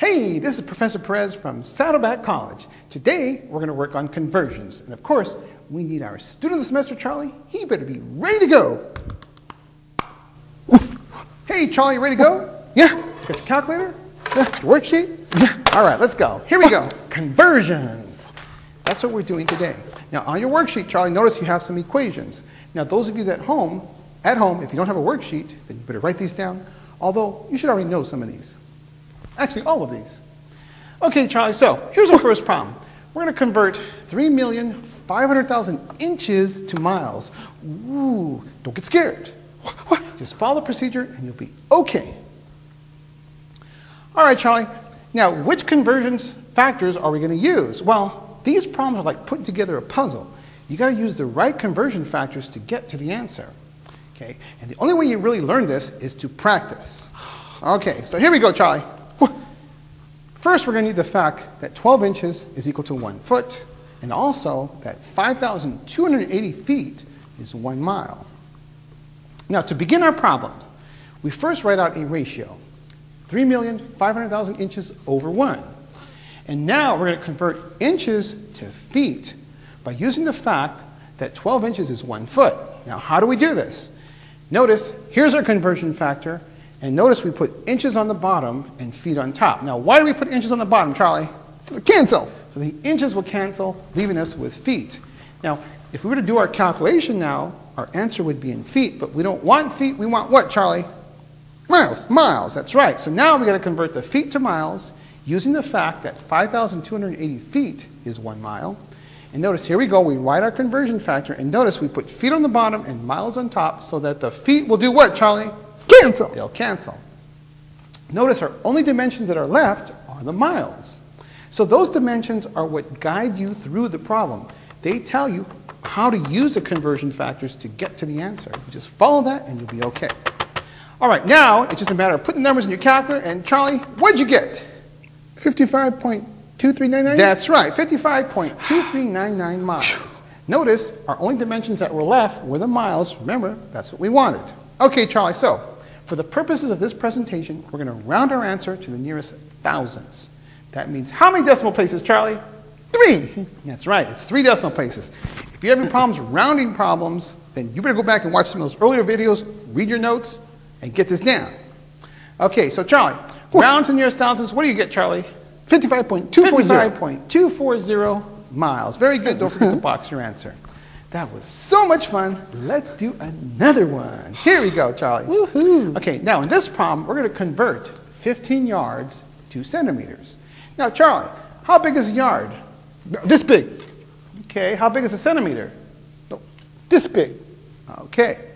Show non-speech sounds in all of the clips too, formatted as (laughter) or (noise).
Hey, this is Professor Perez from Saddleback College. Today, we're going to work on conversions. And of course, we need our student of the semester, Charlie. He better be ready to go. Hey, Charlie, you ready to go? Yeah. Got your calculator? Yeah. Your worksheet? All right, let's go. Here we go. Conversions. That's what we're doing today. Now, on your worksheet, Charlie, notice you have some equations. Now, those of you that home, at home, if you don't have a worksheet, then you better write these down. Although, you should already know some of these. Actually, all of these. Okay, Charlie, so here's our first problem. We're going to convert 3,500,000 inches to miles. Ooh, don't get scared. Just follow the procedure and you'll be okay. All right, Charlie. Now, which conversions factors are we going to use? Well, these problems are like putting together a puzzle. You got to use the right conversion factors to get to the answer. Okay? And the only way you really learn this is to practice. Okay, so here we go, Charlie. First, we're going to need the fact that 12 inches is equal to one foot, and also that 5,280 feet is one mile. Now, to begin our problems, we first write out a ratio, 3,500,000 inches over 1. And now we're going to convert inches to feet by using the fact that 12 inches is 1 foot. Now, how do we do this? Notice, here's our conversion factor, and notice we put inches on the bottom and feet on top. Now, why do we put inches on the bottom, Charlie? To cancel. So the inches will cancel, leaving us with feet. Now, if we were to do our calculation now, our answer would be in feet, but we don't want feet, we want what, Charlie? Miles, miles, that's right. So now we got to convert the feet to miles using the fact that 5,280 feet is one mile. And notice, here we go, we write our conversion factor, and notice we put feet on the bottom and miles on top so that the feet will do what, Charlie? Cancel. They'll cancel. Notice our only dimensions that are left are the miles. So those dimensions are what guide you through the problem. They tell you how to use the conversion factors to get to the answer. You just follow that and you'll be okay. All right, now it's just a matter of putting the numbers in your calculator. And Charlie, what'd you get? 55.2399? That's right, 55.2399 miles. Notice our only dimensions that were left were the miles. Remember, that's what we wanted. Okay, Charlie, so for the purposes of this presentation, we're going to round our answer to the nearest thousands. That means how many decimal places, Charlie? Three. (laughs) That's right, it's three decimal places. If you're having problems rounding problems, then you better go back and watch some of those earlier videos, read your notes, and get this down. Okay, so Charlie, round to nearest thousands, what do you get, Charlie? 55.240. 55.240 miles. Very good. Don't forget to box your answer. That was so much fun. Let's do another one. Here we go, Charlie. Okay, now in this problem, we're going to convert 15 yards to centimeters. Now, Charlie, how big is a yard? This big. Okay, how big is a centimeter? This big. Okay.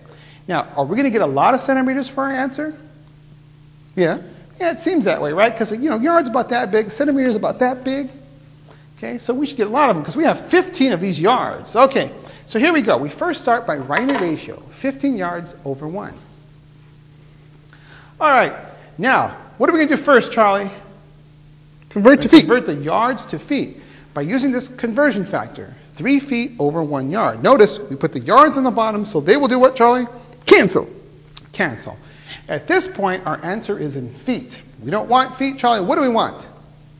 Now, are we going to get a lot of centimeters for our answer? Yeah. Yeah, it seems that way, right? Because, you know, yards about that big, centimeters about that big. Okay, so we should get a lot of them because we have 15 of these yards. Okay, so here we go. We first start by writing a ratio, 15 yards over 1. All right, now, what are we going to do first, Charlie? Convert to feet. Convert the yards to feet by using this conversion factor, 3 feet over 1 yard. Notice we put the yards on the bottom, so they will do what, Charlie? Cancel. Cancel. At this point, our answer is in feet. We don't want feet, Charlie. What do we want?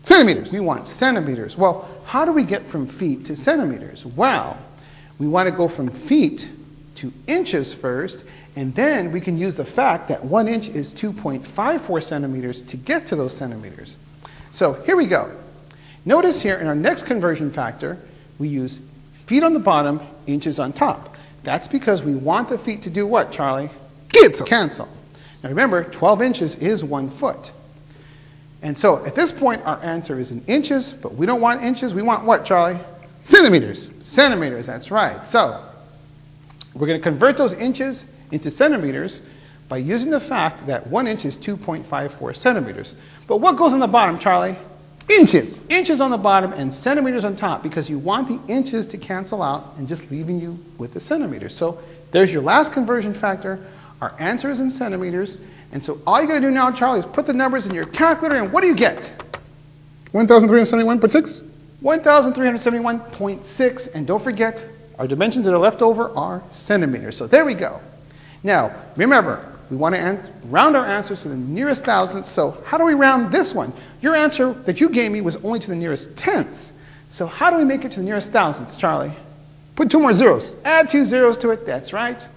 Centimeters. We want centimeters. Well, how do we get from feet to centimeters? Well, we want to go from feet to inches first, and then we can use the fact that one inch is 2.54 centimeters to get to those centimeters. So here we go. Notice here in our next conversion factor, we use feet on the bottom, inches on top. That's because we want the feet to do what, Charlie? Cancel. Cancel. Now remember, 12 inches is one foot. And so at this point, our answer is in inches, but we don't want inches. We want what, Charlie? Centimeters. Centimeters, that's right. So we're going to convert those inches into centimeters by using the fact that one inch is 2.54 centimeters. But what goes on the bottom, Charlie? Inches. Inches on the bottom and centimeters on top because you want the inches to cancel out and just leaving you with the centimeters. So there's your last conversion factor. Our answer is in centimeters. And so all you got to do now, Charlie, is put the numbers in your calculator and what do you get? 1,371.6? 1,371.6, and don't forget, our dimensions that are left over are centimeters. So there we go. Now, remember, we want to round our answers to the nearest thousandths. So how do we round this one? Your answer that you gave me was only to the nearest tenths. So how do we make it to the nearest thousandths, Charlie? Put two more zeros. Add two zeros to it. That's right.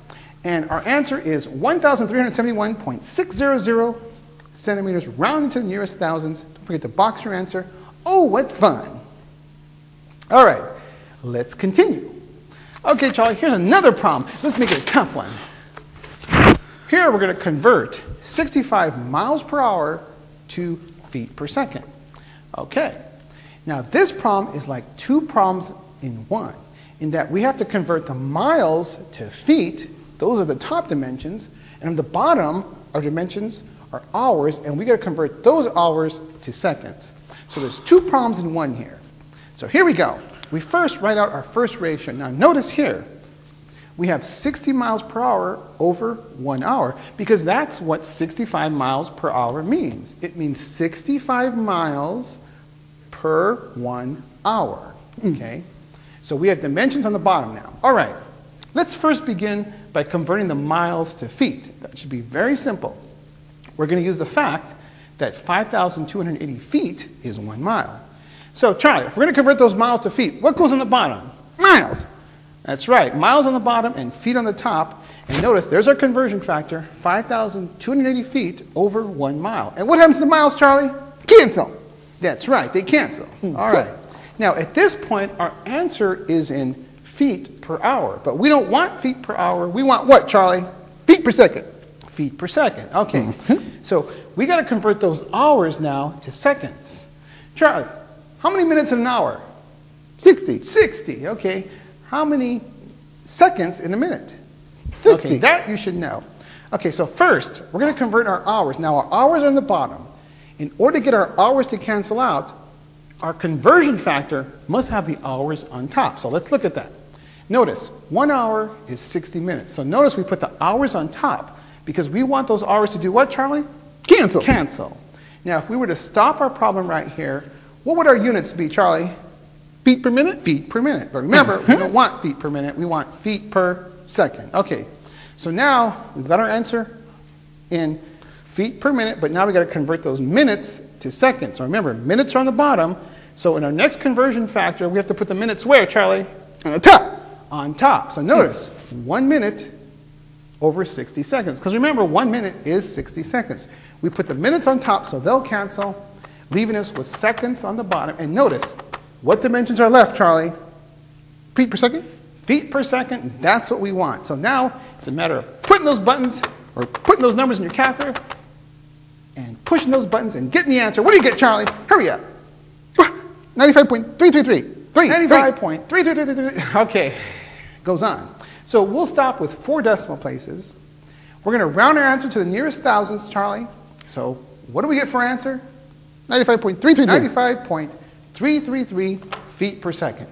And our answer is 1,371.600 centimeters rounded to the nearest thousands. Don't forget to box your answer. Oh, what fun. All right, let's continue. Okay, Charlie, here's another problem. Let's make it a tough one. Here we're going to convert 65 miles per hour to feet per second. Okay, now this problem is like two problems in one, in that we have to convert the miles to feet, those are the top dimensions, and on the bottom, our dimensions are hours, and we got to convert those hours to seconds. So there's two problems in one here. So here we go. We first write out our first ratio. Now notice here, we have 60 miles per hour over one hour because that's what 65 miles per hour means. It means 65 miles per one hour. Hmm. Okay? So we have dimensions on the bottom now. All right. Let's first begin by converting the miles to feet. That should be very simple. We're going to use the fact that 5,280 feet is one mile. So, Charlie, if we're going to convert those miles to feet, what goes on the bottom? Miles. That's right, miles on the bottom and feet on the top. And notice, there's our conversion factor, 5,280 feet over one mile. And what happens to the miles, Charlie? Cancel. That's right, they cancel. Hmm. All right. Now, at this point, our answer is in feet per hour. But we don't want feet per hour. We want what, Charlie? Feet per second. Feet per second. Okay. Mm-hmm. So we got to convert those hours now to seconds. Charlie, how many minutes in an hour? 60. 60, okay. How many seconds in a minute? 60. Okay, that you should know. Okay, so first, we're going to convert our hours. Now, our hours are on the bottom. In order to get our hours to cancel out, our conversion factor must have the hours on top. So let's look at that. Notice, one hour is 60 minutes. So notice we put the hours on top because we want those hours to do what, Charlie? Cancel. Cancel. Now, if we were to stop our problem right here, what would our units be, Charlie? Feet per minute? Feet per minute. But remember, we don't mm-hmm. want feet per minute, we want feet per second. Okay, so now we've got our answer in feet per minute, but now we've got to convert those minutes to seconds. So remember, minutes are on the bottom, so in our next conversion factor, we have to put the minutes where, Charlie? On top. On top. So notice, one minute over 60 seconds. Because remember, one minute is 60 seconds. We put the minutes on top so they'll cancel leaving us with seconds on the bottom. And notice, what dimensions are left, Charlie? Feet per second? Feet per second, that's what we want. So now it's a matter of putting those buttons or putting those numbers in your calculator and pushing those buttons and getting the answer. What do you get, Charlie? Hurry up. (sighs) 95.333. 95.333. Okay, goes on. So we'll stop with four decimal places. We're going to round our answer to the nearest thousands, Charlie. So what do we get for answer? 95.333. 95.333 feet per second.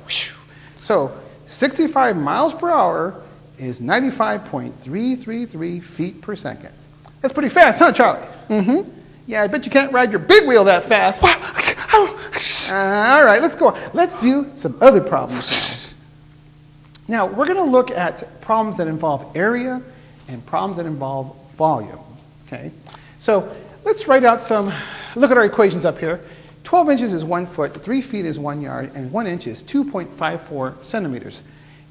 So 65 miles per hour is 95.333 feet per second. That's pretty fast, huh, Charlie? Mm-hmm. Yeah, I bet you can't ride your big wheel that fast. Uh, all right, let's go. Let's do some other problems now. Now, we're going to look at problems that involve area and problems that involve volume. Okay? So let's write out some Look at our equations up here. 12 inches is one foot, three feet is one yard, and one inch is 2.54 centimeters.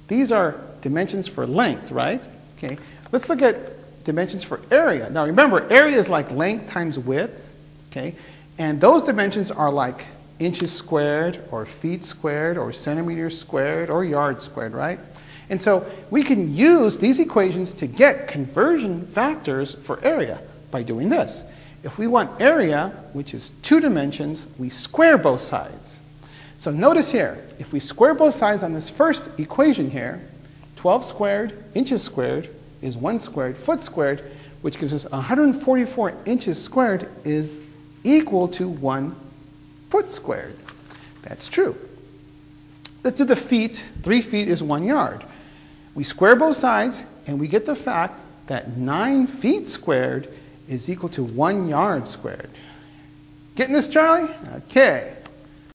These are dimensions for length, right? Okay. Let's look at dimensions for area. Now remember, area is like length times width, okay? And those dimensions are like inches squared, or feet squared, or centimeters squared, or yards squared, right? And so we can use these equations to get conversion factors for area by doing this. If we want area, which is two dimensions, we square both sides. So notice here, if we square both sides on this first equation here, 12 squared inches squared is 1 squared foot squared, which gives us 144 inches squared is equal to 1 foot squared. That's true. Let's do the feet. 3 feet is 1 yard. We square both sides, and we get the fact that 9 feet squared is equal to one yard squared. Getting this, Charlie? Okay.